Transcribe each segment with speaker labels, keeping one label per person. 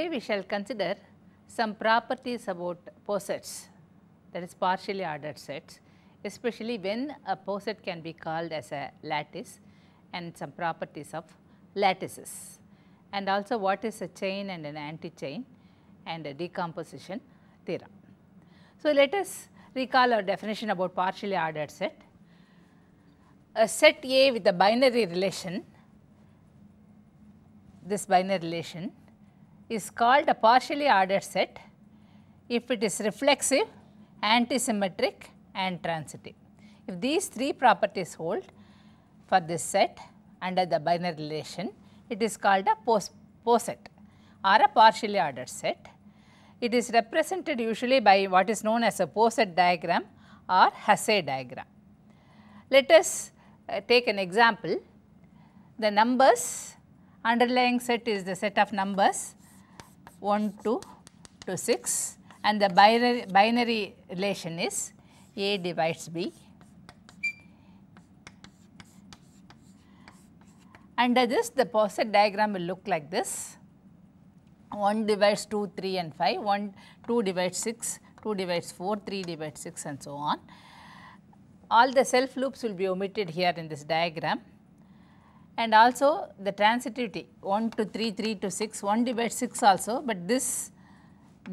Speaker 1: Today we shall consider some properties about posets that is partially ordered sets especially when a poset can be called as a lattice and some properties of lattices and also what is a chain and an anti-chain and a decomposition theorem. So, let us recall our definition about partially ordered set. A set A with a binary relation, this binary relation is called a partially ordered set if it is reflexive, antisymmetric and transitive. If these three properties hold for this set under the binary relation, it is called a pos poset or a partially ordered set. It is represented usually by what is known as a poset diagram or Hasse diagram. Let us uh, take an example. The numbers underlying set is the set of numbers 1 2 to 6 and the binary, binary relation is A divides B. Under this the poset diagram will look like this. 1 divides 2, 3 and 5, 1, 2 divides 6, 2 divides 4, 3 divides 6 and so on. All the self loops will be omitted here in this diagram and also the transitivity 1 to 3, 3 to 6, 1 divides 6 also, but this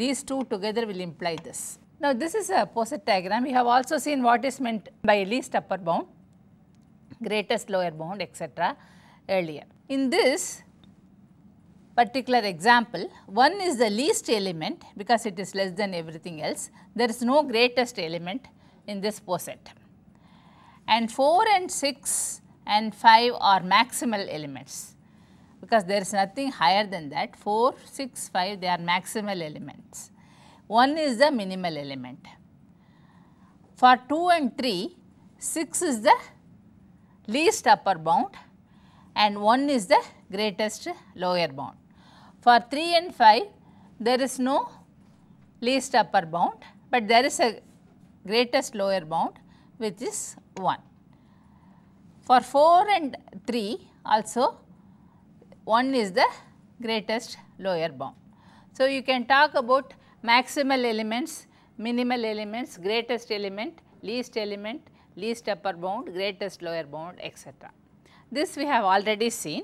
Speaker 1: these two together will imply this. Now, this is a poset diagram. We have also seen what is meant by least upper bound, greatest lower bound etc. earlier. In this particular example, 1 is the least element because it is less than everything else. There is no greatest element in this poset. And 4 and 6 and 5 are maximal elements because there is nothing higher than that 4, 6, 5 they are maximal elements. 1 is the minimal element. For 2 and 3, 6 is the least upper bound and 1 is the greatest lower bound. For 3 and 5, there is no least upper bound, but there is a greatest lower bound which is 1. For 4 and 3 also 1 is the greatest lower bound. So, you can talk about maximal elements, minimal elements, greatest element, least element, least upper bound, greatest lower bound etc. This we have already seen.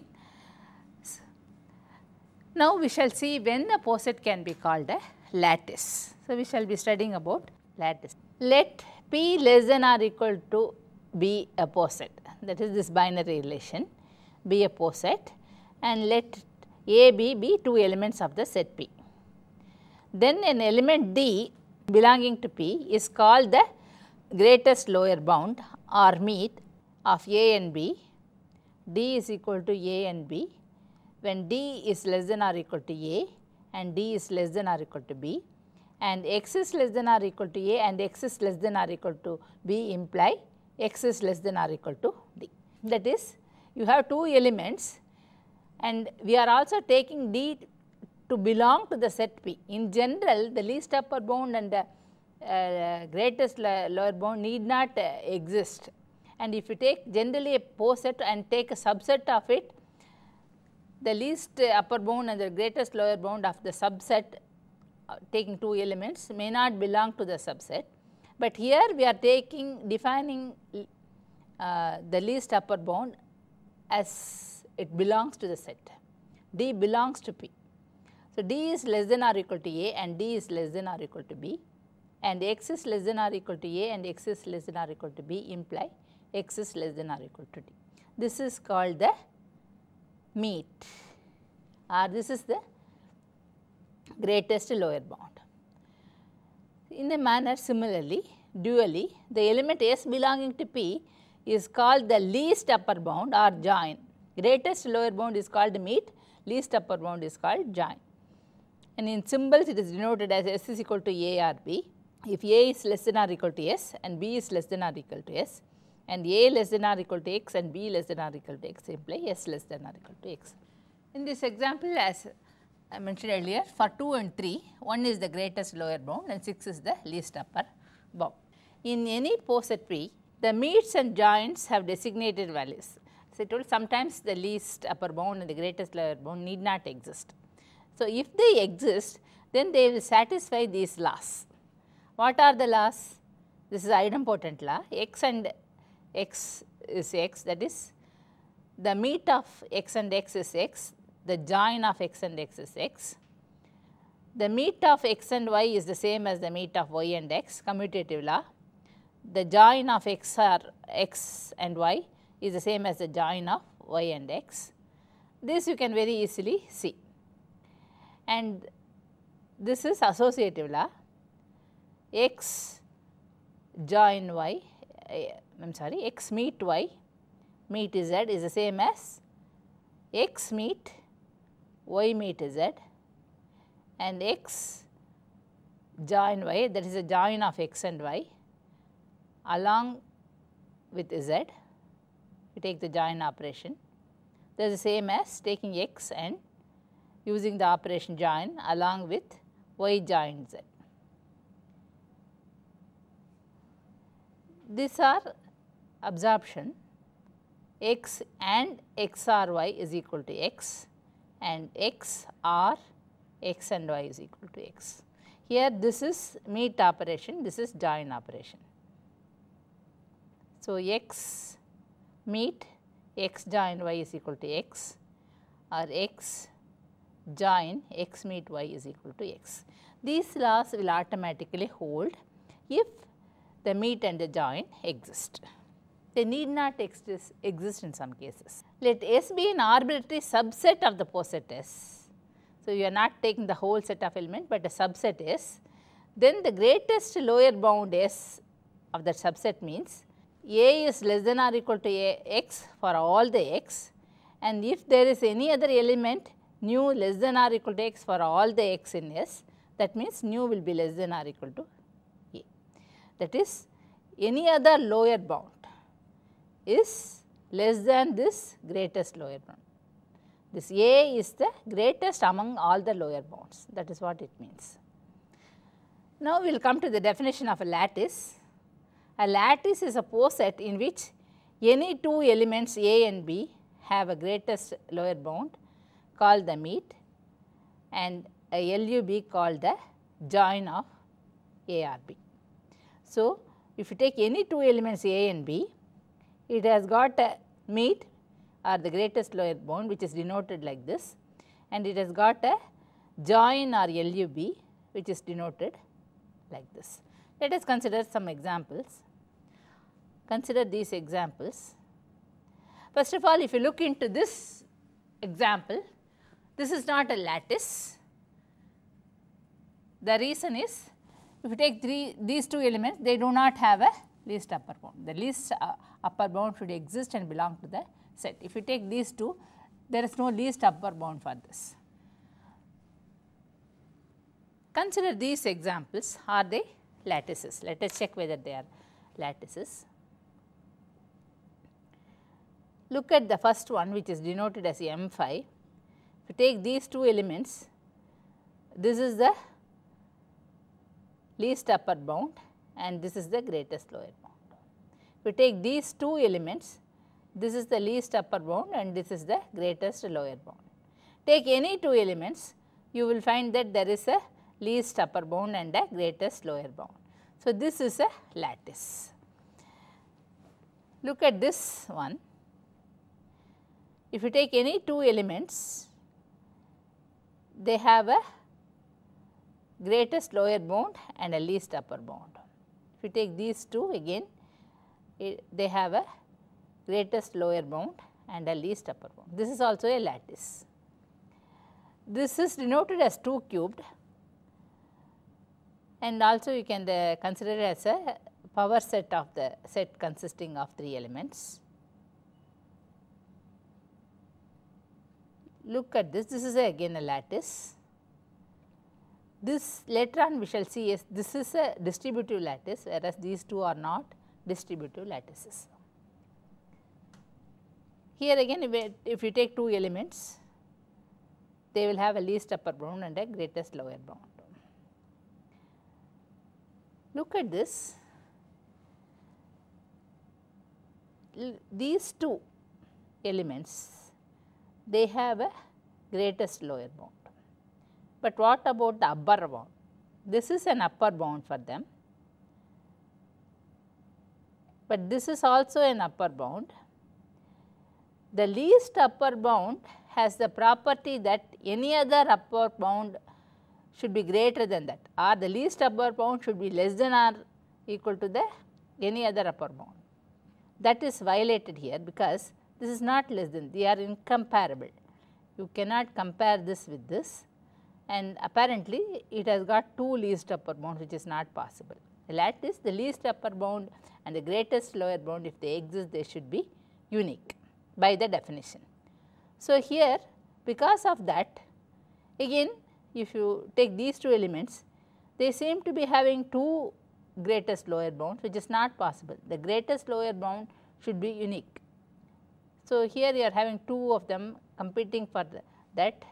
Speaker 1: Now, we shall see when a poset can be called a lattice. So, we shall be studying about lattice. Let P less than or equal to be a poset that is this binary relation be a poset and let A, B be two elements of the set P. Then an element D belonging to P is called the greatest lower bound or meet of A and B. D is equal to A and B when D is less than or equal to A and D is less than or equal to B and X is less than or equal to A and X is less than or equal to B imply X is less than or equal to D. That is you have two elements and we are also taking D to belong to the set P. In general the least upper bound and the uh, greatest lower bound need not uh, exist and if you take generally a poset and take a subset of it the least upper bound and the greatest lower bound of the subset uh, taking two elements may not belong to the subset. But here we are taking defining uh, the least upper bound as it belongs to the set. D belongs to P. So, D is less than or equal to A and D is less than or equal to B and X is less than or equal to A and X is less than or equal to B imply X is less than or equal to D. This is called the meet or this is the greatest lower bound. In a manner similarly, dually the element S belonging to P is called the least upper bound or join. Greatest lower bound is called meet, least upper bound is called join. And in symbols it is denoted as S is equal to A or B. If A is less than or equal to S and B is less than or equal to S and A less than or equal to X and B less than or equal to X imply S less than or equal to X. In this example as I mentioned earlier for 2 and 3, 1 is the greatest lower bound and 6 is the least upper bound. In any poset P, the meets and joins have designated values. So, I told sometimes the least upper bound and the greatest lower bound need not exist. So, if they exist then they will satisfy these laws. What are the laws? This is idempotent law x and x is x that is the meet of x and x is x, the join of x and x is x. The meet of x and y is the same as the meet of y and x commutative law. The join of x x and y is the same as the join of y and x. This you can very easily see. And this is associative law x join y, eh, I am sorry x meet y meet z is the same as x meet y meet z and x join y that is a join of x and y along with z. We take the join operation. That is the same as taking x and using the operation join along with y join z. These are absorption. X and xry is equal to x and x r x and y is equal to x. Here this is meet operation, this is join operation. So, x meet x join y is equal to x or x join x meet y is equal to x. These laws will automatically hold if the meet and the join exist. They need not exist, exist in some cases. Let S be an arbitrary subset of the poset S. So, you are not taking the whole set of element, but a subset S. Then the greatest lower bound S of that subset means A is less than or equal to A x for all the x and if there is any other element nu less than or equal to x for all the x in S, that means nu will be less than or equal to A. That is any other lower bound is less than this greatest lower bound. This A is the greatest among all the lower bounds that is what it means. Now, we will come to the definition of a lattice. A lattice is a poset in which any two elements A and B have a greatest lower bound called the meet and a LUB called the join of ARB. So, if you take any two elements A and B, it has got a meet or the greatest lower bound which is denoted like this and it has got a join or LUB which is denoted like this. Let us consider some examples. Consider these examples. First of all, if you look into this example, this is not a lattice. The reason is if you take three, these two elements, they do not have a least upper bound. The least uh, upper bound should exist and belong to the set. If you take these two, there is no least upper bound for this. Consider these examples, are they lattices? Let us check whether they are lattices. Look at the first one which is denoted as M5. If you take these two elements, this is the least upper bound and this is the greatest lower you take these two elements, this is the least upper bound and this is the greatest lower bound. Take any two elements, you will find that there is a least upper bound and a greatest lower bound. So, this is a lattice. Look at this one. If you take any two elements, they have a greatest lower bound and a least upper bound. If you take these two again, it, they have a greatest lower bound and a least upper bound. This is also a lattice. This is denoted as 2 cubed and also you can uh, consider it as a power set of the set consisting of 3 elements. look at this, this is a, again a lattice. This later on we shall see is this is a distributive lattice whereas these two are not distributive lattices. Here again if, you take two elements, they will have a least upper bound and a greatest lower bound. Look at this, these two elements they have a greatest lower bound. But what about the upper bound? This is an upper bound for them, but this is also an upper bound. The least upper bound has the property that any other upper bound should be greater than that or the least upper bound should be less than or equal to the any other upper bound. That is violated here because this is not less than, they are incomparable. You cannot compare this with this and apparently it has got two least upper bounds which is not possible. The lattice the least upper bound and the greatest lower bound if they exist they should be unique by the definition. So, here because of that again if you take these two elements they seem to be having two greatest lower bounds which is not possible. The greatest lower bound should be unique. So, here you are having two of them competing for the, that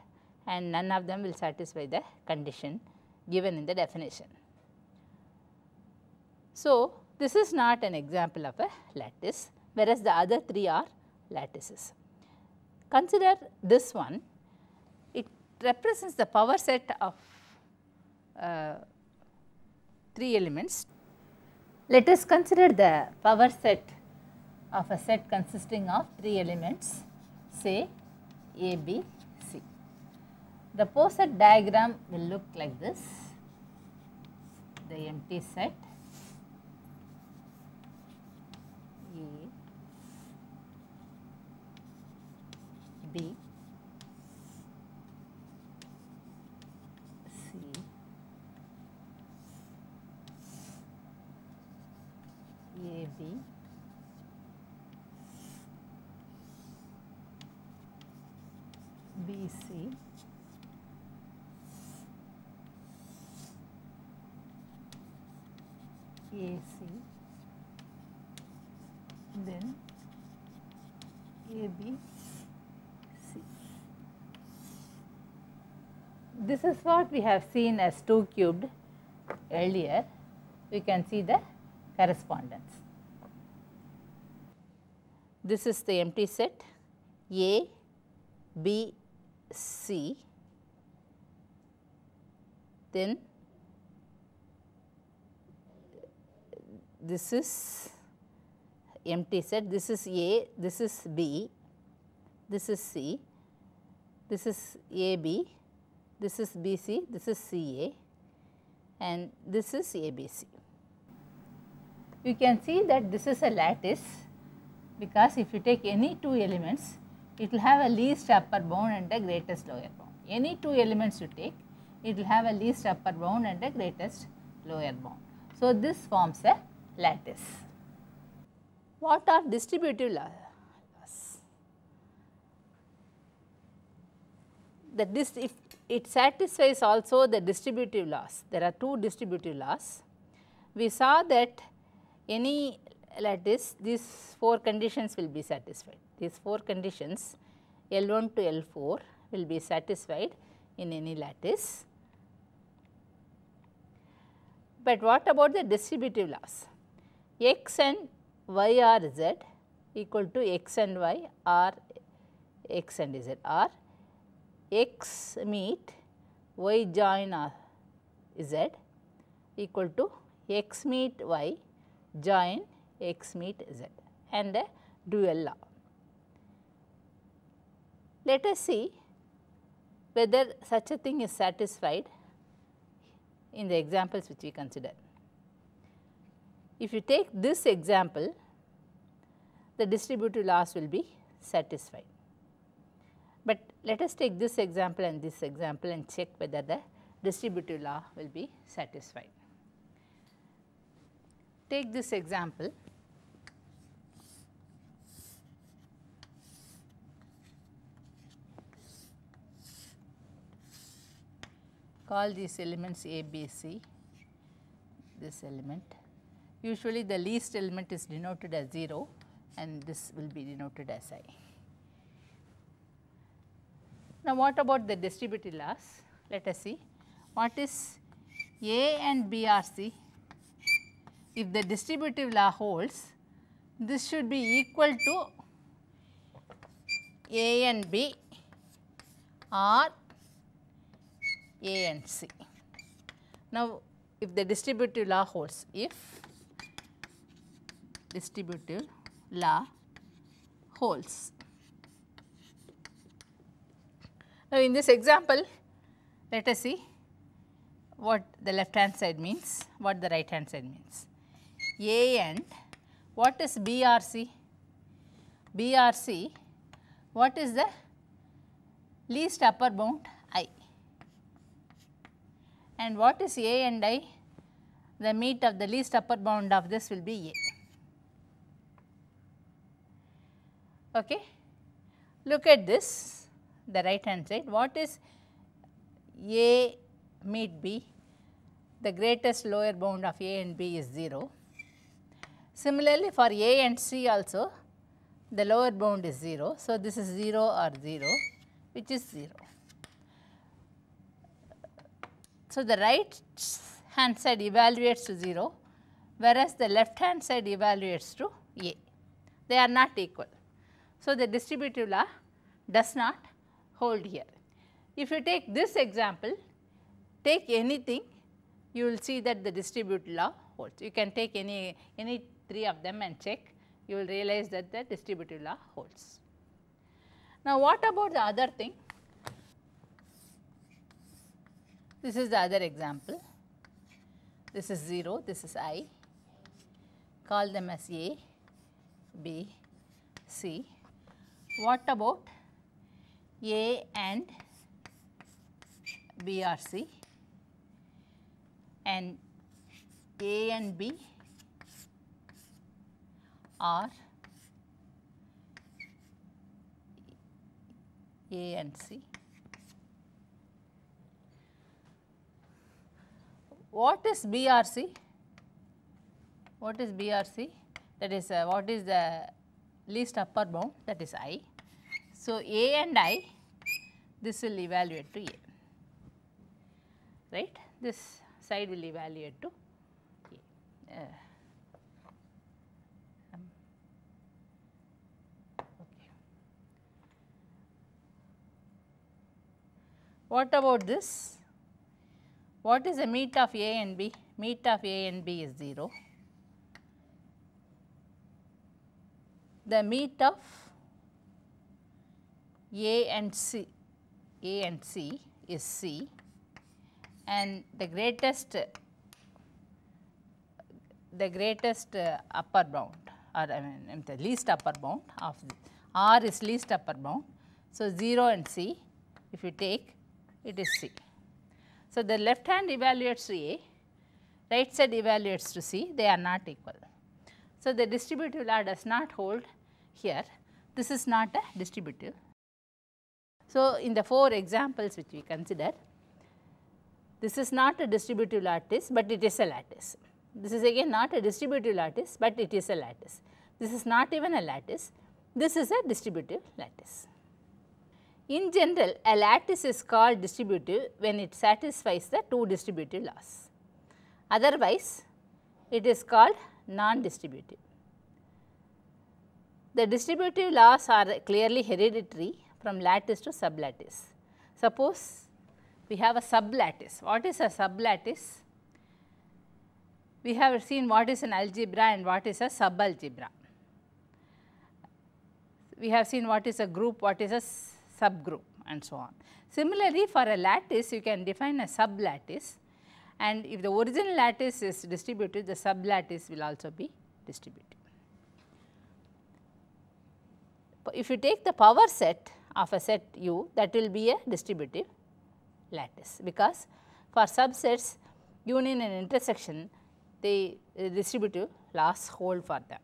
Speaker 1: and none of them will satisfy the condition given in the definition. So, this is not an example of a lattice whereas the other three are lattices. Consider this one, it represents the power set of uh, 3 elements. Let us consider the power set of a set consisting of 3 elements say A, B, C. The poset diagram will look like this, the empty set A, B, C, A, B, B, C, A, C, then A, B, C. This is what we have seen as 2 cubed earlier. We can see the correspondence. This is the empty set. A, B, C, then this is empty set, this is A, this is B, this is C, this is AB, this is BC, this is CA and this is ABC. You can see that this is a lattice because if you take any two elements, it will have a least upper bound and a greatest lower bound. Any two elements you take, it will have a least upper bound and a greatest lower bound. So, this forms a lattice. What are distributive laws? The dis if it satisfies also the distributive laws, there are two distributive laws. We saw that any lattice these 4 conditions will be satisfied. These 4 conditions L1 to L4 will be satisfied in any lattice. But what about the distributive laws? x and y are z equal to x and y are x and z or x meet y join z equal to x meet y join x meet z and a dual law. Let us see whether such a thing is satisfied in the examples which we consider. If you take this example, the distributive laws will be satisfied. Let us take this example and this example and check whether the distributive law will be satisfied. Take this example. Call these elements A, B, C, this element. Usually the least element is denoted as 0 and this will be denoted as i. Now, what about the distributive laws? Let us see what is A and B are C. If the distributive law holds, this should be equal to A and B or A and C. Now, if the distributive law holds, if distributive law holds. Now, in this example, let us see what the left hand side means, what the right hand side means. A and what is BRC? BRC, what is the least upper bound I? And what is A and I? The meet of the least upper bound of this will be A. Okay. Look at this, the right hand side. What is A meet B? The greatest lower bound of A and B is 0. Similarly, for A and C also, the lower bound is 0. So, this is 0 or 0, which is 0. So, the right hand side evaluates to 0, whereas the left hand side evaluates to A. They are not equal. So, the distributive law does not hold here. If you take this example, take anything, you will see that the distributive law holds. You can take any, any three of them and check, you will realize that the distributive law holds. Now, what about the other thing? This is the other example. This is 0, this is i. Call them as A, B, C. What about A and B are C and A and B are A and C. What is BRC? What is BRC? That is uh, what is the least upper bound that is I. So, A and I this will evaluate to A right this side will evaluate to A. Uh, um. What about this? What is the meet of A and B? Meet of A and B is 0. The meet of A and C, A and C is C and the greatest the greatest uh, upper bound or I mean the least upper bound of R is least upper bound. So, 0 and C if you take it is C. So, the left hand evaluates to A, right side evaluates to C, they are not equal. So, the distributive law does not hold here, this is not a distributive. So, in the four examples which we consider, this is not a distributive lattice, but it is a lattice. This is again not a distributive lattice, but it is a lattice. This is not even a lattice, this is a distributive lattice. In general, a lattice is called distributive when it satisfies the two distributive laws. Otherwise, it is called non-distributive. The distributive laws are clearly hereditary from lattice to sublattice. Suppose we have a sublattice. What is a sublattice? We have seen what is an algebra and what is a subalgebra. We have seen what is a group, what is a subgroup and so on. Similarly, for a lattice you can define a sublattice and if the original lattice is distributed the sublattice will also be distributed. If you take the power set of a set U that will be a distributive lattice because for subsets union and intersection the uh, distributive laws hold for them.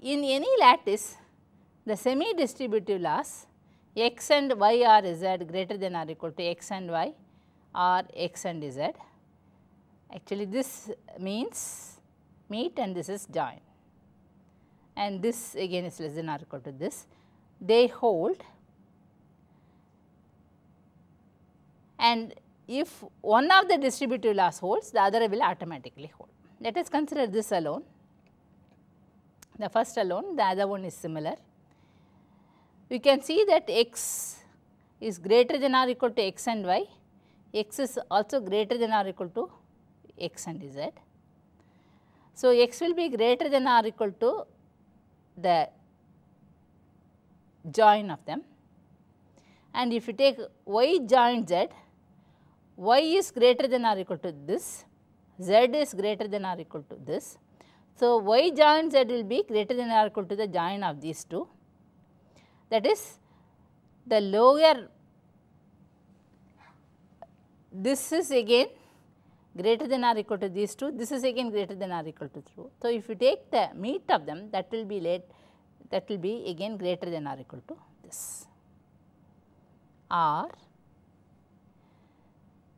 Speaker 1: In any lattice, the semi-distributive laws x and y are z greater than or equal to x and y or x and z. Actually, this means meet and this is join and this again is less than or equal to this. They hold and if one of the distributive laws holds, the other will automatically hold. Let us consider this alone the first alone, the other one is similar. we can see that x is greater than or equal to x and y, x is also greater than or equal to x and z. So, x will be greater than or equal to the join of them and if you take y join z, y is greater than or equal to this, z is greater than or equal to this. So, y join z will be greater than or equal to the join of these two that is the lower this is again greater than or equal to these two, this is again greater than or equal to 2. So, if you take the meet of them that will be late that will be again greater than or equal to this or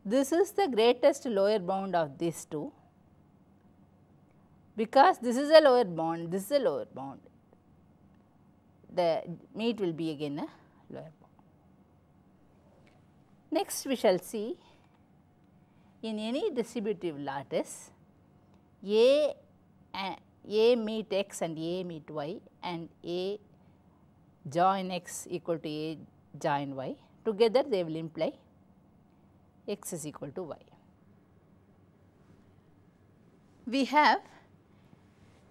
Speaker 1: this is the greatest lower bound of these two because this is a lower bound, this is a lower bound, the meet will be again a lower bound. Next we shall see in any distributive lattice A, A meet x and A meet y and A join x equal to A join y together they will imply x is equal to y. We have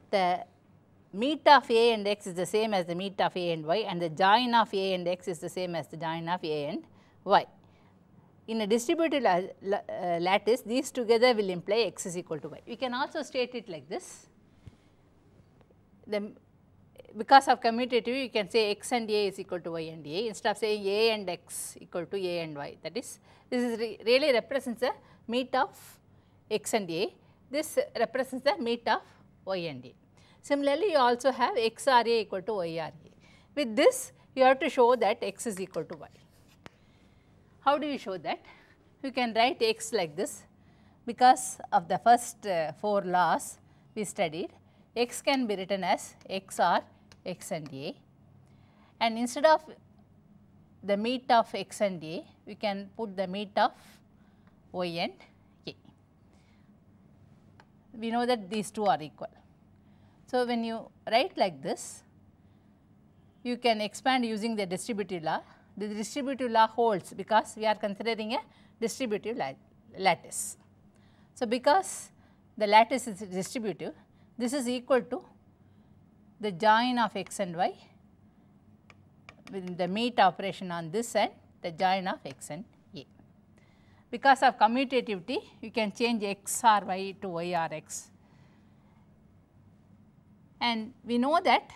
Speaker 1: the meet of A and x is the same as the meet of A and y and the join of A and x is the same as the join of A and y. In a distributed la la uh, lattice these together will imply x is equal to y. We can also state it like this. The because of commutative you can say x and a is equal to y and a instead of saying a and x equal to a and y that is this is re really represents the meet of x and a this represents the meet of y and a. Similarly, you also have x r a equal to y r a. With this you have to show that x is equal to y. How do you show that? You can write x like this because of the first uh, four laws we studied x can be written as x r x and a and instead of the meet of x and a we can put the meet of y and a. We know that these two are equal. So, when you write like this you can expand using the distributive law. The distributive law holds because we are considering a distributive lattice. So, because the lattice is distributive this is equal to the join of x and y with the meet operation on this end, the join of x and a. Because of commutativity you can change x or y to y or x and we know that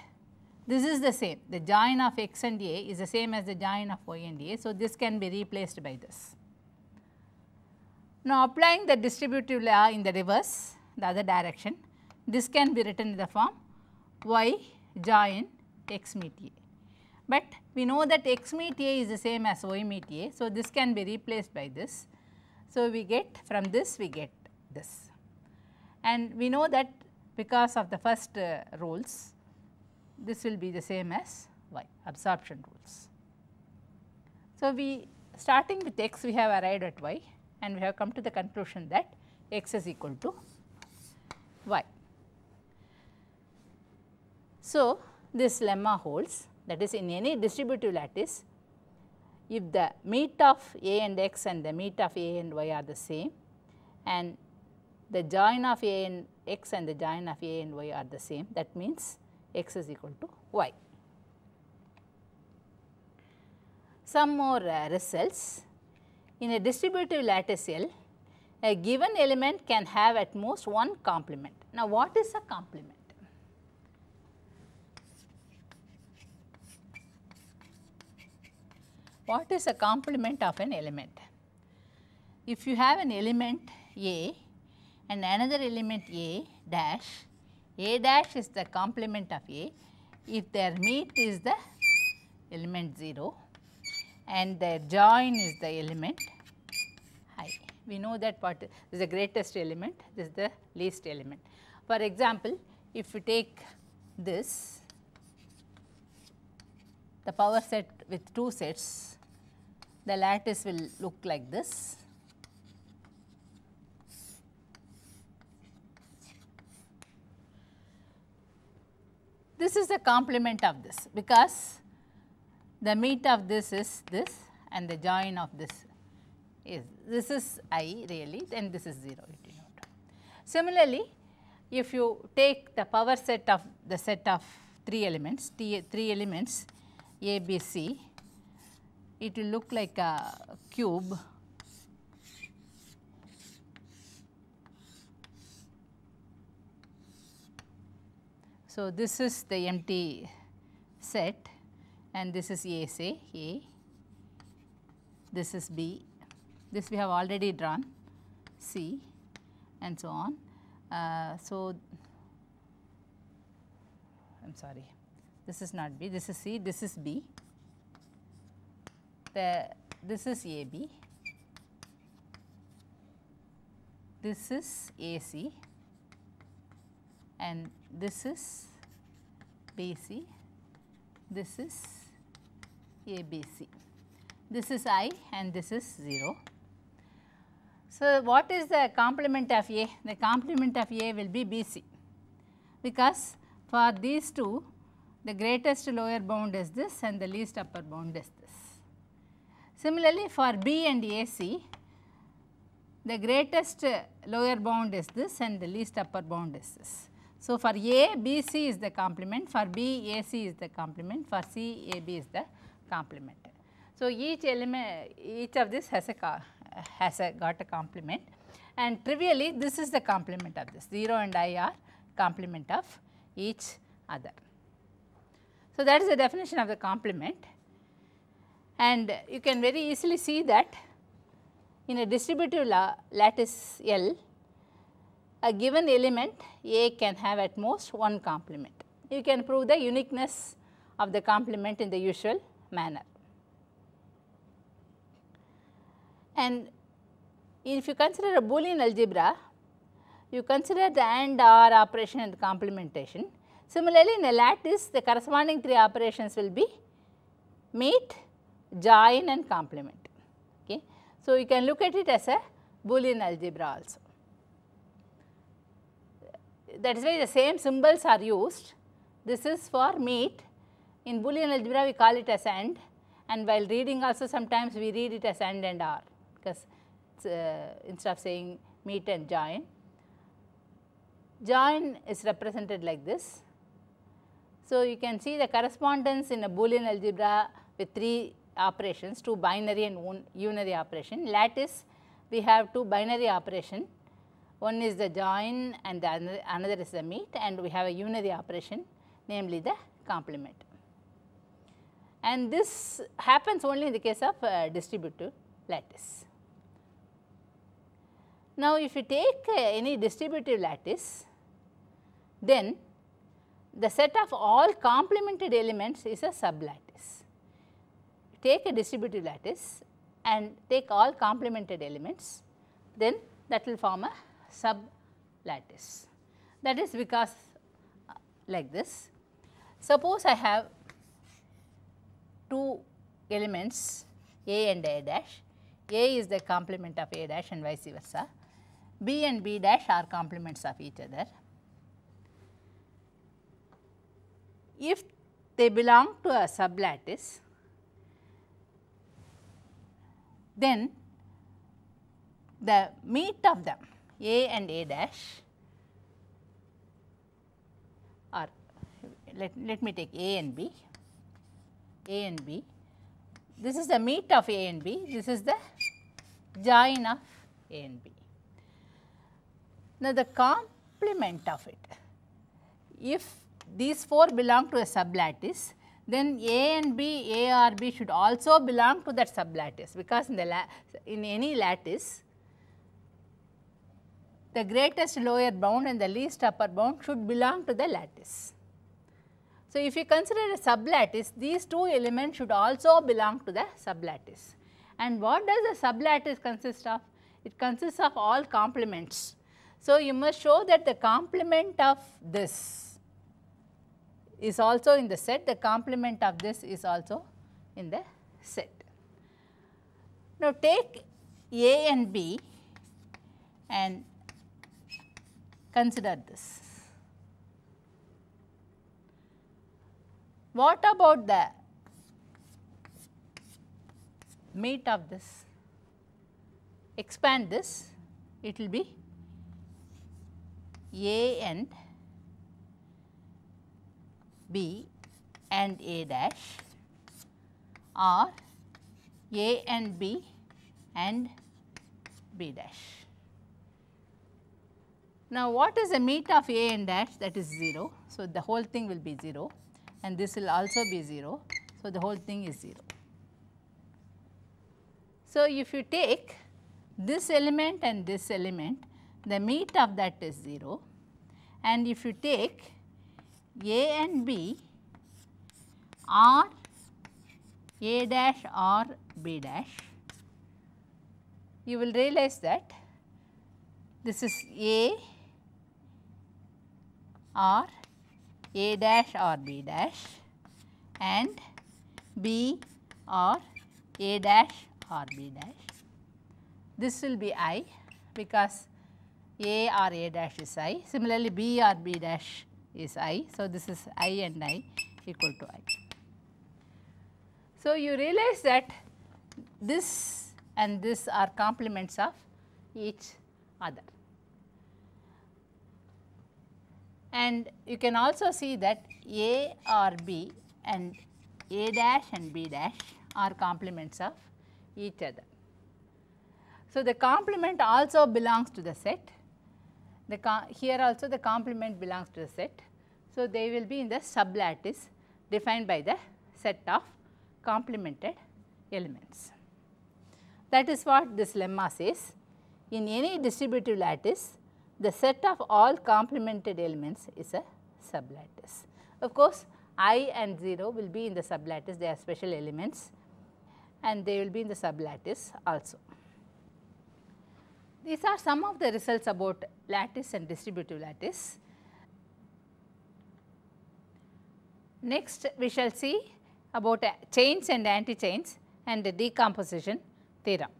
Speaker 1: this is the same the join of x and a is the same as the join of y and a. So, this can be replaced by this. Now, applying the distributive law in the reverse the other direction this can be written in the form y join x meet a. But we know that x meet a is the same as y meet a. So, this can be replaced by this. So, we get from this we get this and we know that because of the first uh, rules this will be the same as y absorption rules. So, we starting with x we have arrived at y and we have come to the conclusion that x is equal to y. So, this lemma holds that is in any distributive lattice if the meet of a and x and the meet of a and y are the same and the join of a and x and the join of a and y are the same that means x is equal to y. Some more uh, results in a distributive lattice L a given element can have at most one complement. Now, what is a complement? What is a complement of an element? If you have an element A and another element A dash, A dash is the complement of A if their meet is the element 0 and their join is the element i. We know that what is the greatest element, this is the least element. For example, if you take this the power set with two sets, the lattice will look like this. This is the complement of this because the meet of this is this and the join of this is this is i really then this is 0 you denote. Similarly, if you take the power set of the set of 3 elements, t, 3 elements a, b, c, it will look like a cube So, this is the empty set and this is A say A, this is B, this we have already drawn C and so on. Uh, so, I am sorry. This is not B, this is C, this is B, the this is AB, this is AC and this is BC, this is ABC. This is I and this is 0. So, what is the complement of A? The complement of A will be BC because for these two the greatest lower bound is this and the least upper bound is this. Similarly, for B and AC the greatest lower bound is this and the least upper bound is this. So, for A, BC is the complement, for B, AC is the complement, for C, AB is the complement. So, each element, each of this has a has a got a complement. And trivially this is the complement of this. 0 and I are complement of each other. So, that is the definition of the complement. And you can very easily see that in a distributive lattice L a given element A can have at most one complement. You can prove the uniqueness of the complement in the usual manner. And if you consider a Boolean algebra, you consider the AND OR operation and complementation. Similarly, in a lattice, the corresponding three operations will be meet, join and complement. Okay. So, you can look at it as a Boolean algebra also that is why the same symbols are used. This is for meet. In Boolean algebra we call it as AND and while reading also sometimes we read it as AND and OR because uh, instead of saying meet and join. Join is represented like this. So, you can see the correspondence in a Boolean algebra with three operations, two binary and one unary operation. Lattice we have two binary operation one is the join and the another is the meet and we have a unary operation namely the complement. And this happens only in the case of uh, distributive lattice. Now, if you take uh, any distributive lattice, then the set of all complemented elements is a sublattice. Take a distributive lattice and take all complemented elements, then that will form a sub lattice. That is because uh, like this. Suppose I have two elements A and A dash. A is the complement of A dash and vice versa. B and B dash are complements of each other. If they belong to a sublattice, then the meet of them a and A dash or let, let me take A and B, A and B. This is the meet of A and B, this is the join of A and B. Now, the complement of it, if these 4 belong to a sublattice, then A and B, A or B should also belong to that sublattice because in the in any lattice the greatest lower bound and the least upper bound should belong to the lattice. So, if you consider a sublattice, these two elements should also belong to the sublattice. And what does the sublattice consist of? It consists of all complements. So, you must show that the complement of this is also in the set, the complement of this is also in the set. Now, take A and B and Consider this. What about the meet of this, expand this, it will be A and B and A dash or A and B and B dash. Now, what is the meet of A and dash that is 0. So, the whole thing will be 0 and this will also be 0. So, the whole thing is 0. So, if you take this element and this element the meet of that is 0 and if you take A and B or A dash or B dash you will realize that this is A or A dash or B dash and B or A dash or B dash. This will be I because A or A dash is I. Similarly, B or B dash is I. So, this is I and I equal to I. So, you realize that this and this are complements of each other. And you can also see that A or B and A dash and B dash are complements of each other. So, the complement also belongs to the set. The here also the complement belongs to the set. So, they will be in the sublattice defined by the set of complemented elements. That is what this lemma says. In any distributive lattice, the set of all complemented elements is a sublattice. Of course, i and 0 will be in the sublattice, they are special elements and they will be in the sublattice also. These are some of the results about lattice and distributive lattice. Next, we shall see about chains and anti-chains and the decomposition theorem.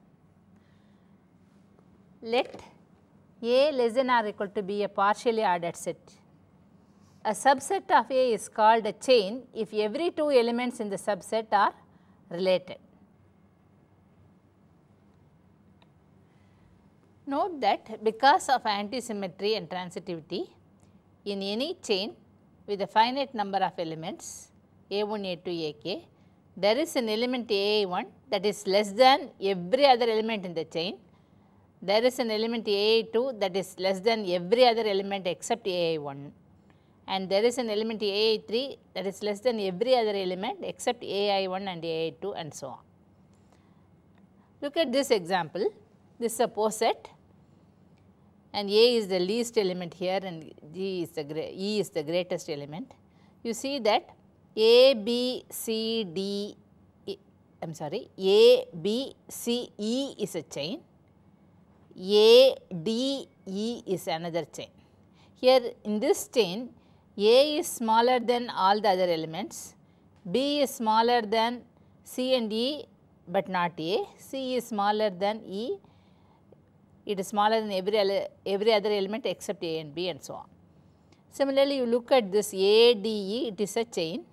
Speaker 1: Let A less than or equal to be a partially ordered set. A subset of A is called a chain if every two elements in the subset are related. Note that because of antisymmetry and transitivity, in any chain with a finite number of elements A1, A2, AK, there is an element A1 that is less than every other element in the chain. There is an element A2 that is less than every other element except AI1 and there is an element AI3 that is less than every other element except AI1 and AI2 and so on. Look at this example, this is a poset and A is the least element here and G is the E is the greatest element. You see that A, B, C, D, I am sorry, A, B, C, E is a chain, A, D, E is another chain. Here in this chain, A is smaller than all the other elements, B is smaller than C and E but not A, C is smaller than E it is smaller than every, every other element except A and B and so on. Similarly, you look at this A, D, E, it is a chain.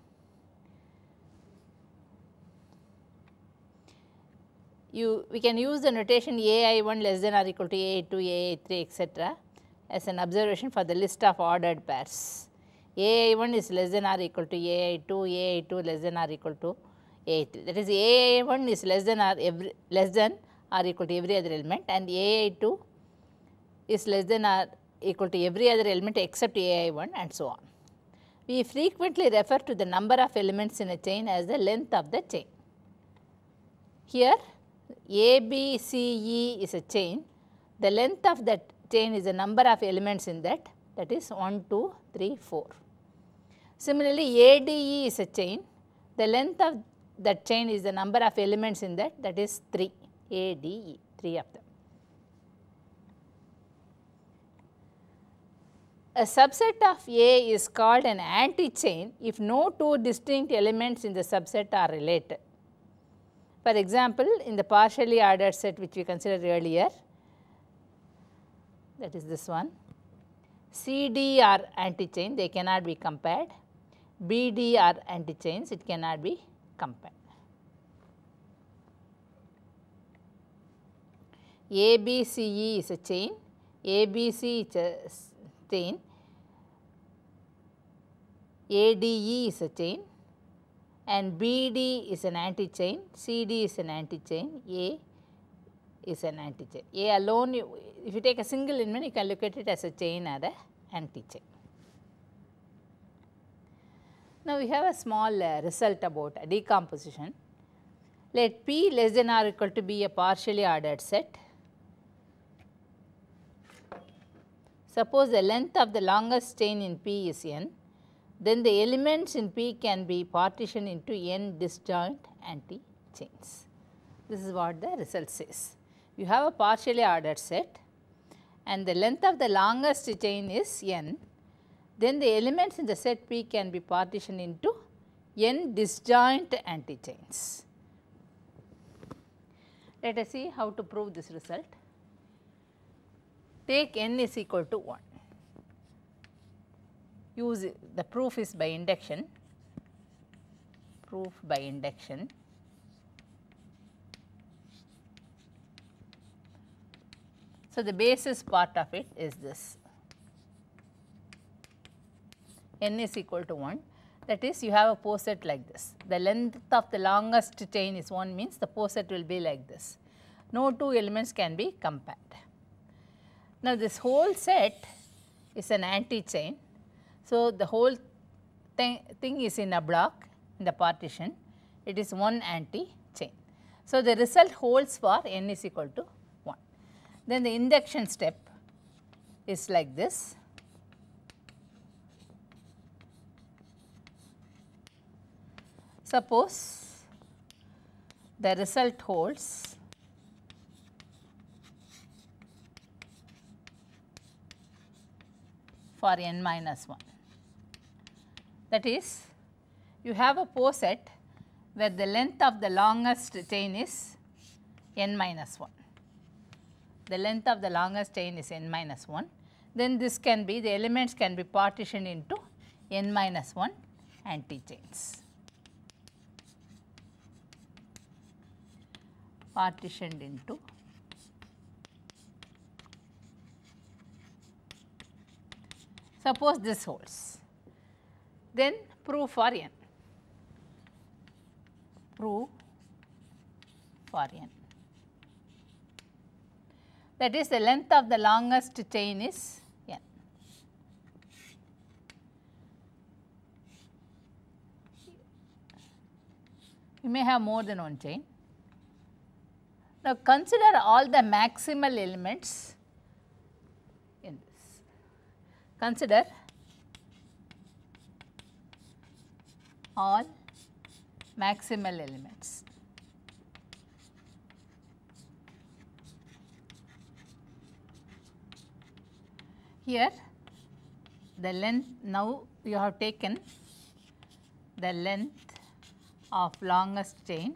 Speaker 1: You, we can use the notation AI1 less than or equal to AI2, AI3, etc. as an observation for the list of ordered pairs. AI1 is less than or equal to AI2, AI2 less than or equal to AI3. That is AI1 is less than or every, less than are equal to every other element and AI2 is less than or equal to every other element except AI1 and so on. We frequently refer to the number of elements in a chain as the length of the chain. Here A, B, C, E is a chain. The length of that chain is the number of elements in that that is 1, 2, 3, 4. Similarly, ADE is a chain. The length of that chain is the number of elements in that that is 3. A, D, E, 3 of them. A subset of A is called an anti-chain if no two distinct elements in the subset are related. For example, in the partially ordered set which we considered earlier, that is this one, CD are anti-chain, they cannot be compared. BD are anti-chains, it cannot be compared. ABCE is a chain, ABC is a chain, ADE is a chain and BD is an anti-chain, CD is an anti-chain, A is an anti-chain. A alone, if you take a single element, you can look at it as a chain or a anti-chain. Now, we have a small uh, result about a decomposition. Let P less than or equal to be a partially ordered set. Suppose the length of the longest chain in P is n, then the elements in P can be partitioned into n disjoint anti-chains. This is what the result says. You have a partially ordered set and the length of the longest chain is n, then the elements in the set P can be partitioned into n disjoint antichains. Let us see how to prove this result. Take n is equal to 1. Use the proof is by induction, proof by induction. So, the basis part of it is this n is equal to 1 that is you have a poset like this. The length of the longest chain is 1 means the poset will be like this. No two elements can be compared. Now, this whole set is an anti-chain. So, the whole thing, thing is in a block in the partition, it is one anti-chain. So, the result holds for n is equal to 1. Then the induction step is like this. Suppose the result holds for n minus 1. That is, you have a poset where the length of the longest chain is n minus 1. The length of the longest chain is n minus 1. Then this can be, the elements can be partitioned into n minus 1 anti-chains. Partitioned into Suppose this holds, then prove for n. Prove for n. That is the length of the longest chain is n. You may have more than one chain. Now consider all the maximal elements in this. Consider all maximal elements. Here the length now you have taken the length of longest chain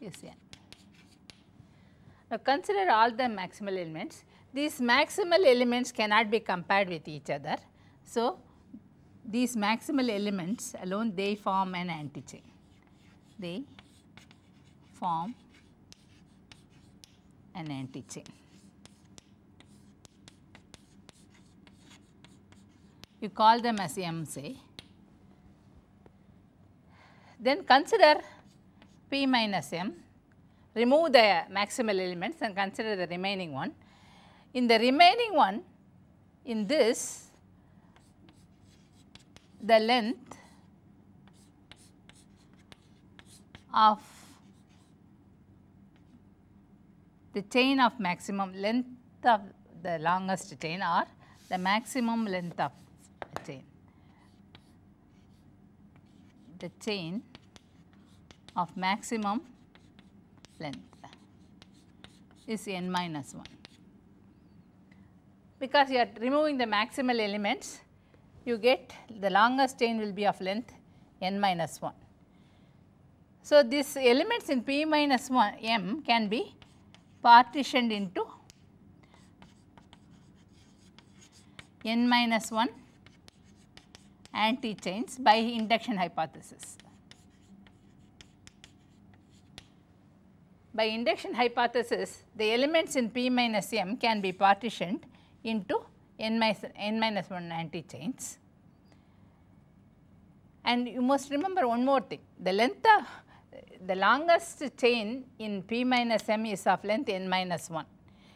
Speaker 1: is n. Now consider all the maximal elements. These maximal elements cannot be compared with each other. So these maximal elements alone they form an antichain. They form an antichain. You call them as M say. Then consider P minus M, remove the maximal elements and consider the remaining one. In the remaining one, in this, the length of the chain of maximum length of the longest chain or the maximum length of a chain. The chain of maximum length is n minus 1. Because you are removing the maximal elements, you get the longest chain will be of length n minus 1. So, these elements in P minus 1 m can be partitioned into n minus 1 anti chains by induction hypothesis. By induction hypothesis the elements in P minus M can be partitioned into n minus, n minus 1 anti-chains. And you must remember one more thing, the length of the longest chain in P minus M is of length n minus 1.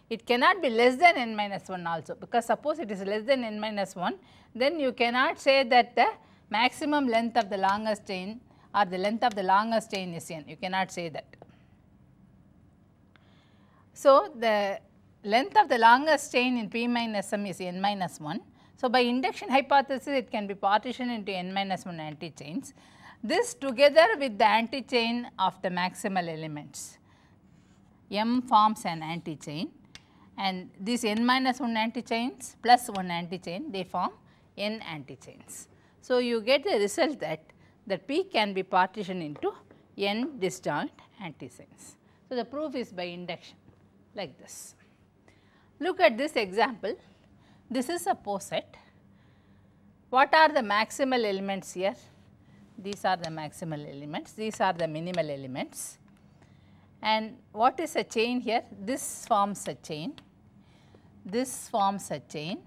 Speaker 1: It cannot be less than n minus 1 also because suppose it is less than n minus 1 then you cannot say that the maximum length of the longest chain or the length of the longest chain is n, you cannot say that. So, the length of the longest chain in P minus M is n minus 1. So, by induction hypothesis it can be partitioned into n minus 1 anti-chains. This together with the anti-chain of the maximal elements, M forms an anti-chain and these n minus 1 anti-chains plus 1 anti-chain they form n anti-chains. So, you get the result that the P can be partitioned into n disjoint anti-chains. So, the proof is by induction like this. Look at this example. This is a poset. What are the maximal elements here? These are the maximal elements, these are the minimal elements. And what is a chain here? This forms a chain, this forms a chain,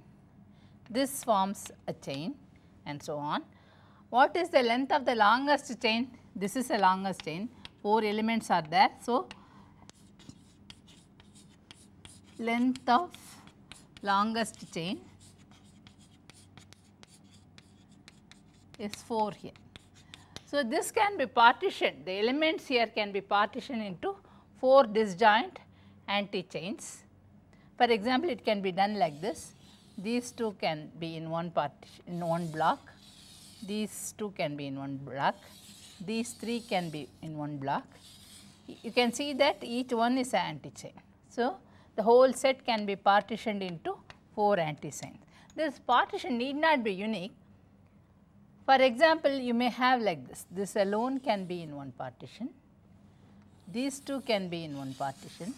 Speaker 1: this forms a chain and so on. What is the length of the longest chain? This is the longest chain, 4 elements are there. So, length of longest chain is 4 here. So, this can be partitioned, the elements here can be partitioned into 4 disjoint anti-chains. For example, it can be done like this, these two can be in one partition, in one block, these two can be in one block, these three can be in one block. You can see that each one is an anti-chain. So, the whole set can be partitioned into 4 anti-chains. This partition need not be unique. For example, you may have like this, this alone can be in one partition, these two can be in one partition,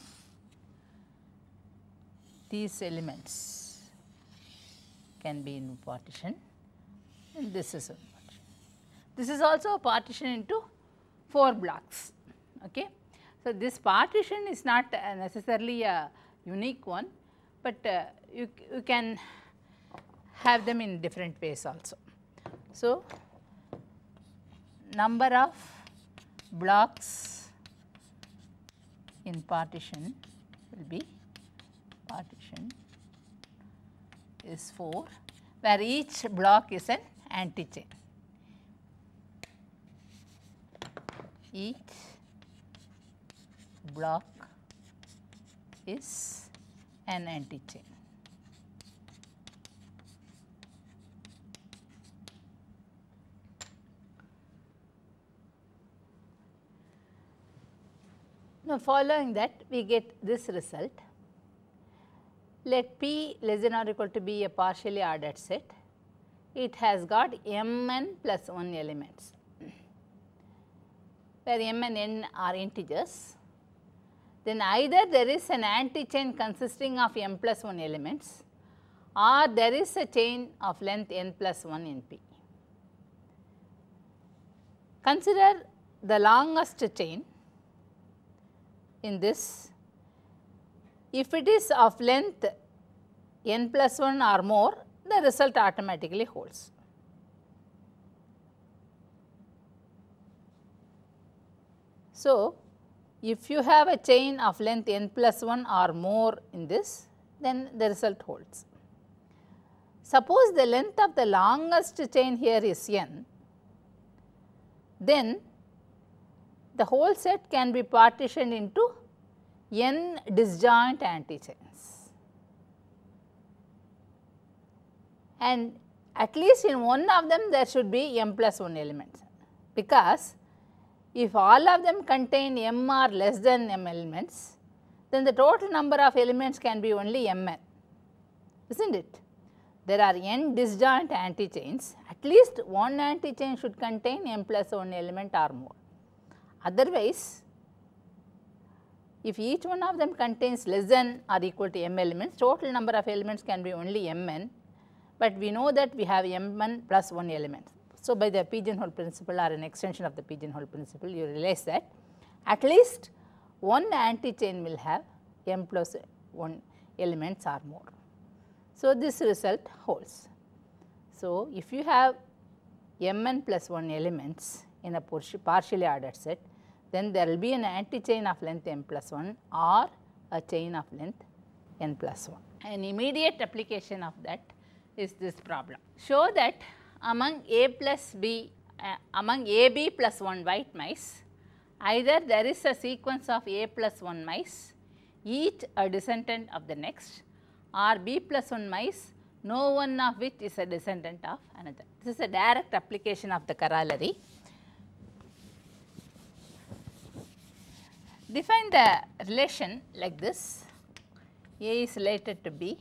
Speaker 1: these elements can be in partition and this is a partition. This is also a partition into 4 blocks. Okay. So, this partition is not necessarily a unique one, but uh, you, you can have them in different ways also. So, number of blocks in partition will be partition is 4 where each block is an anti-chain. Each block is an anti-chain. Now, following that we get this result. Let P less than or equal to be a partially ordered set. It has got mn plus 1 elements, where m and n are integers. Then either there is an anti-chain consisting of m plus 1 elements or there is a chain of length n plus 1 in P. Consider the longest chain in this, if it is of length n plus 1 or more, the result automatically holds. So, if you have a chain of length n plus 1 or more in this, then the result holds. Suppose the length of the longest chain here is n, then the whole set can be partitioned into n disjoint antichains. And at least in one of them there should be m plus 1 elements, because if all of them contain m or less than m elements, then the total number of elements can be only mn, is not it? There are n disjoint antichains, at least one antichain should contain m plus 1 element or more. Otherwise, if each one of them contains less than or equal to m elements, total number of elements can be only mn, but we know that we have mn plus 1 element. So, by the pigeonhole principle or an extension of the pigeonhole principle, you realize that at least one anti-chain will have m plus 1 elements or more. So, this result holds. So, if you have mn plus 1 elements in a partially ordered set, then there will be an anti-chain of length m plus 1 or a chain of length n plus 1. An immediate application of that is this problem. Show that among A plus B, uh, among AB plus 1 white mice, either there is a sequence of A plus 1 mice, each a descendant of the next or B plus 1 mice, no one of which is a descendant of another. This is a direct application of the corollary. Define the relation like this, A is related to B,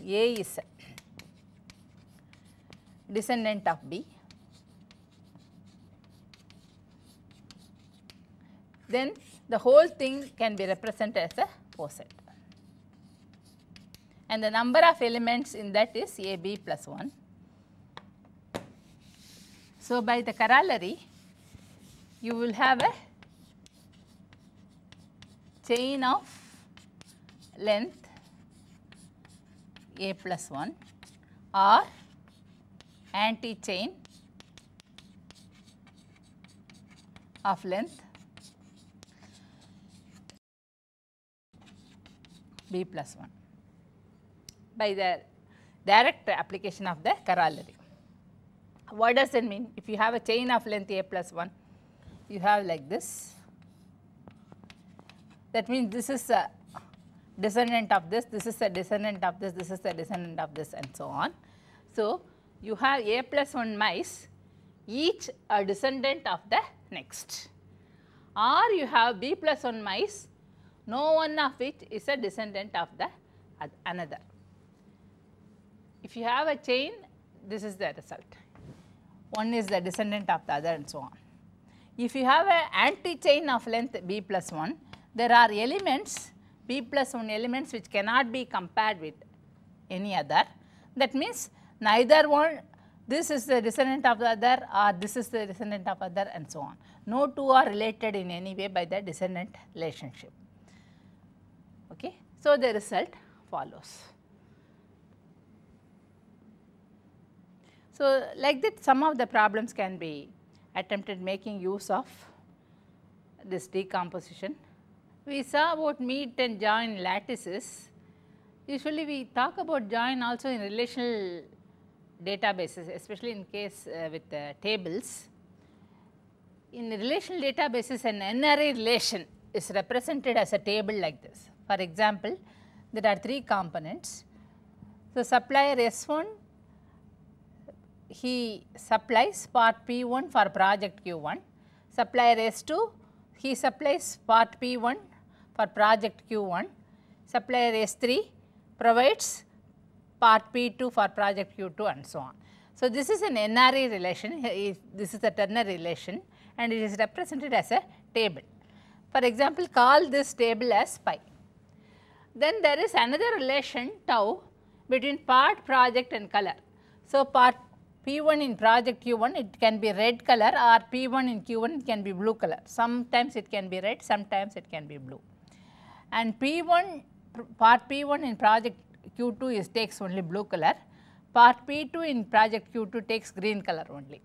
Speaker 1: A is descendant of B, then the whole thing can be represented as a poset. And the number of elements in that is AB plus 1. So, by the corollary, you will have a chain of length A plus 1 or anti-chain of length B plus 1 by the direct application of the corollary. What does it mean? If you have a chain of length A plus 1, you have like this. That means this is a descendant of this, this is a descendant of this, this is a descendant of this and so on. So, you have A plus 1 mice, each a descendant of the next. Or you have B plus 1 mice, no one of which is a descendant of the another. If you have a chain, this is the result. One is the descendant of the other and so on. If you have an anti-chain of length b plus 1, there are elements b plus 1 elements which cannot be compared with any other. That means neither one this is the descendant of the other or this is the descendant of other and so on. No two are related in any way by the descendant relationship. Okay. So, the result follows. So, like that some of the problems can be attempted making use of this decomposition. We saw about meet and join lattices. Usually we talk about join also in relational databases especially in case uh, with uh, tables. In relational databases an n-ary relation is represented as a table like this. For example, there are three components. So, supplier S1 he supplies part P1 for project Q1, supplier S2 he supplies part P1 for project Q1, supplier S3 provides part P2 for project Q2 and so on. So, this is an n-ary relation, this is a ternary relation and it is represented as a table. For example, call this table as pi. Then there is another relation tau between part, project and color. So, part P1 in project Q1 it can be red color or P1 in Q1 it can be blue color. Sometimes it can be red, sometimes it can be blue. And P1 part P1 in project Q2 is takes only blue color, part P2 in project Q2 takes green color only.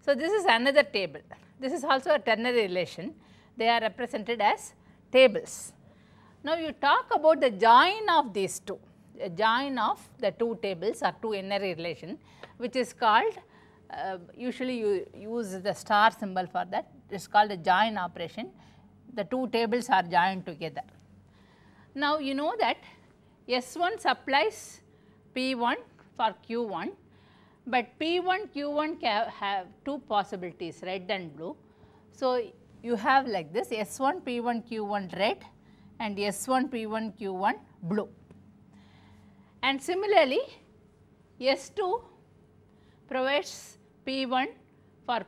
Speaker 1: So, this is another table. This is also a ternary relation. They are represented as tables. Now, you talk about the join of these two, join of the two tables or two n-ary relation which is called uh, usually you use the star symbol for that it is called a join operation the two tables are joined together. Now you know that S1 supplies P1 for Q1 but P1 Q1 have two possibilities red and blue. So you have like this S1 P1 Q1 red and S1 P1 Q1 blue. And similarly S2 provides P1 for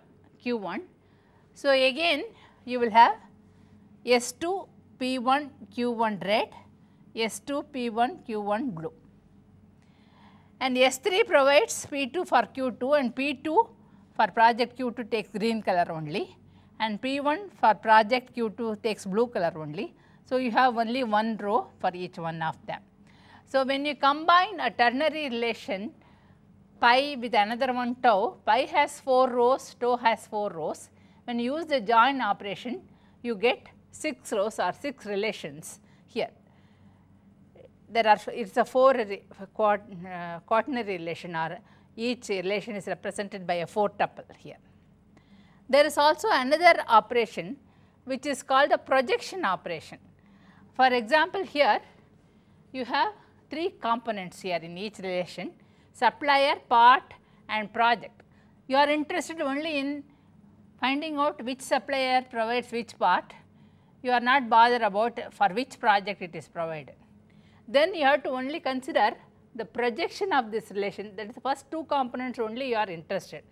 Speaker 1: Q1. So, again you will have S2 P1 Q1 red, S2 P1 Q1 blue and S3 provides P2 for Q2 and P2 for project Q2 takes green color only and P1 for project Q2 takes blue color only. So, you have only one row for each one of them. So, when you combine a ternary relation pi with another one tau, pi has 4 rows, tau has 4 rows. When you use the join operation, you get 6 rows or 6 relations here. There are, it is a 4 quad, uh, quaternary relation or each relation is represented by a 4 tuple here. There is also another operation which is called a projection operation. For example, here you have 3 components here in each relation supplier, part and project. You are interested only in finding out which supplier provides which part, you are not bothered about for which project it is provided. Then you have to only consider the projection of this relation that is the first two components only you are interested.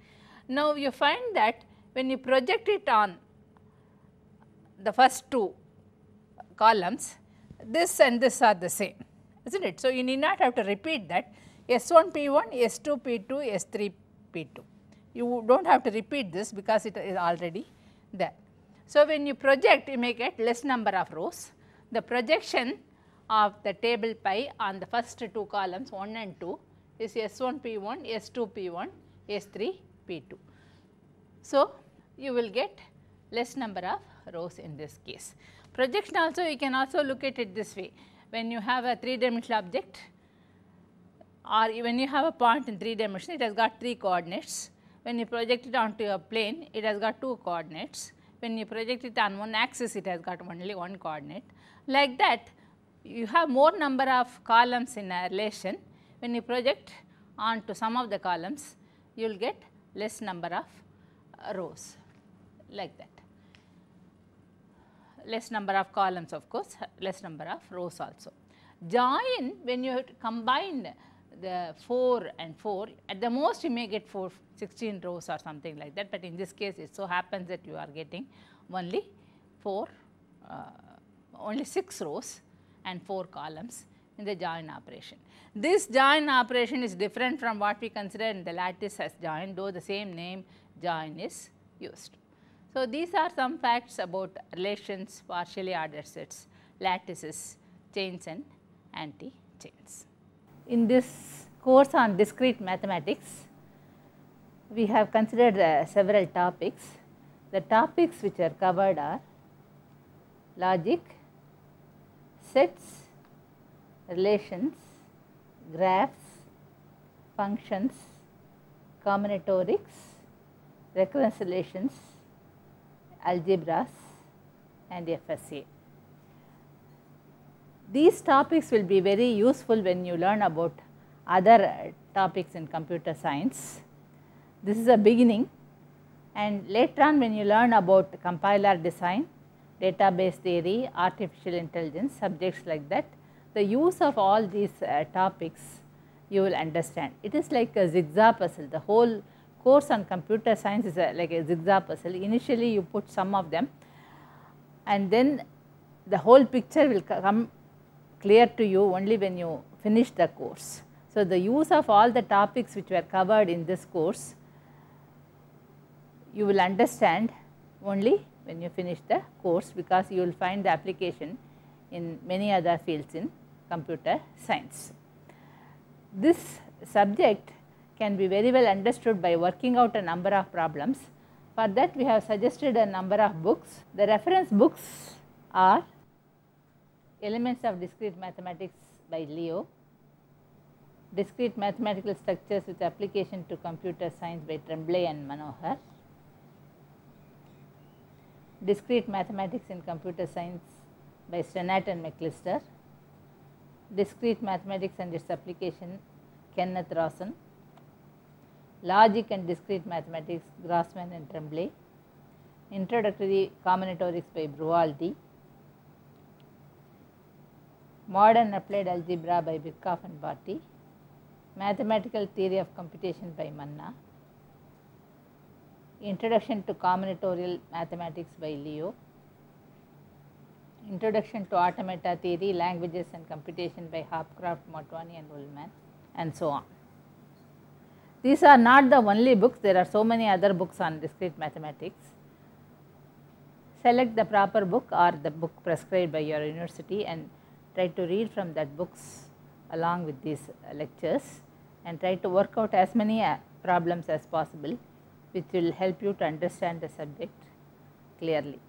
Speaker 1: Now you find that when you project it on the first two columns, this and this are the same, is not it? So, you need not have to repeat that S1 P1, S2 P2, S3 P2. You do not have to repeat this because it is already there. So, when you project you may get less number of rows. The projection of the table pi on the first two columns 1 and 2 is S1 P1, S2 P1, S3 P2. So, you will get less number of rows in this case. Projection also you can also look at it this way. When you have a 3 dimensional object or when you have a point in 3 dimension it has got 3 coordinates. When you project it onto a plane it has got 2 coordinates. When you project it on one axis it has got only one coordinate. Like that you have more number of columns in a relation. When you project onto some of the columns you will get less number of rows like that. Less number of columns of course, less number of rows also. Join when you combine the 4 and 4 at the most you may get 4 16 rows or something like that, but in this case it so happens that you are getting only 4 uh, only 6 rows and 4 columns in the join operation. This join operation is different from what we consider in the lattice as join though the same name join is used. So, these are some facts about relations, partially ordered sets, lattices, chains and anti-chains. In this course on discrete mathematics, we have considered uh, several topics. The topics which are covered are logic, sets, relations, graphs, functions, combinatorics, recurrence relations, algebras and FSA. These topics will be very useful when you learn about other uh, topics in computer science. This is a beginning and later on when you learn about compiler design, database theory, artificial intelligence, subjects like that, the use of all these uh, topics you will understand. It is like a zigzag puzzle, the whole course on computer science is a, like a zigzag puzzle. Initially you put some of them and then the whole picture will come clear to you only when you finish the course. So, the use of all the topics which were covered in this course you will understand only when you finish the course because you will find the application in many other fields in computer science. This subject can be very well understood by working out a number of problems. For that we have suggested a number of books. The reference books are Elements of Discrete Mathematics by Liu, Discrete Mathematical Structures with Application to Computer Science by Tremblay and Manohar, Discrete Mathematics in Computer Science by Stanat and McAllister, Discrete Mathematics and its Application Kenneth Rosen, Logic and Discrete Mathematics Grassmann and Tremblay, Introductory Combinatorics by Brualdi, Modern Applied Algebra by Birkhoff and Bartee, Mathematical Theory of Computation by Manna, Introduction to Combinatorial Mathematics by Liu, Introduction to Automata Theory, Languages and Computation by Hopcroft, Motwani and Ullman and so on. These are not the only books, there are so many other books on discrete mathematics. select the proper book or the book prescribed by your university and try to read from that books along with these lectures and try to work out as many uh, problems as possible which will help you to understand the subject clearly.